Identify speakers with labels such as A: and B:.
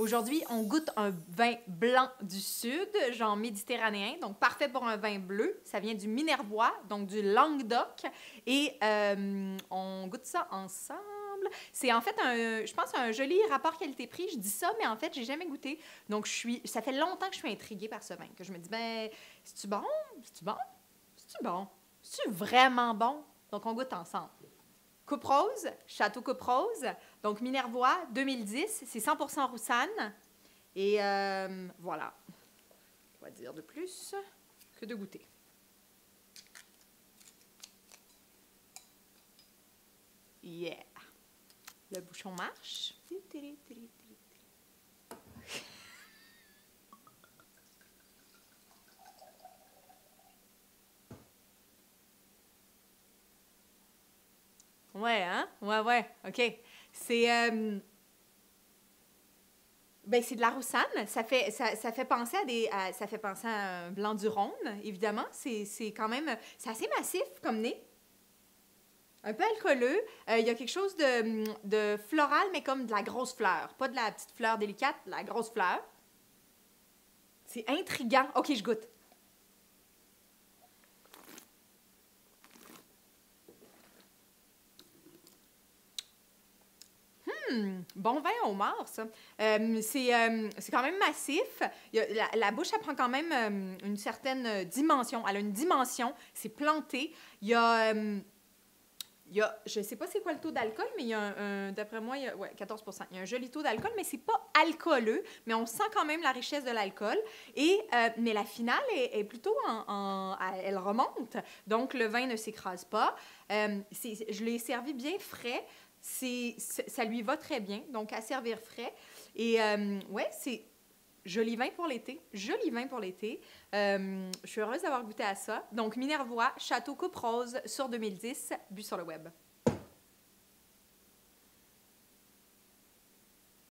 A: Aujourd'hui, on goûte un vin blanc du sud, genre méditerranéen, donc parfait pour un vin bleu. Ça vient du Minervois, donc du Languedoc. Et euh, on goûte ça ensemble. C'est en fait un, je pense, un joli rapport qualité-prix. Je dis ça, mais en fait, j'ai jamais goûté. Donc, je suis, ça fait longtemps que je suis intriguée par ce vin, que je me dis, ben, c'est-tu bon? C'est-tu bon? C'est-tu bon? C'est-tu vraiment bon? Donc, on goûte ensemble. Coupe Rose, Château Coupe Rose, donc Minervois 2010, c'est 100% Roussanne. Et euh, voilà. Quoi dire de plus que de goûter? Yeah! Le bouchon marche. Ouais, hein? Ouais, ouais, OK. C'est. Euh, ben, c'est de la roussane. Ça fait, ça, ça fait penser à des. ça fait penser à un blanc du Rhône, évidemment. C'est c'est quand même. C'est assez massif comme nez. Un peu alcooleux. Euh, Il y a quelque chose de, de floral, mais comme de la grosse fleur. Pas de la petite fleur délicate, de la grosse fleur. C'est intriguant. OK, je goûte. Hmm, bon vin au homard, ça. Euh, c'est euh, c'est quand même massif. La, bouche, elle prend quand même euh, une certaine dimension. Elle a une dimension. C'est planté. Il y a. il y a, je sais pas c'est quoi le taux d'alcool, mais il y a un, d'après moi, il y a ouais, 14 Il y a un joli taux d'alcool, mais c'est pas alcooleux, mais on sent quand même la richesse de l'alcool. Et mais la finale est, plutôt en, elle remonte, donc le vin ne s'écrase pas. Je l'ai servi bien frais. Ça lui va très bien, donc à servir frais. Et euh, ouais, c'est joli vin pour l'été, joli vin pour l'été. Euh, je suis heureuse d'avoir goûté à ça. Donc Minervois, Château Coupe Rose sur 2010, bu sur le web.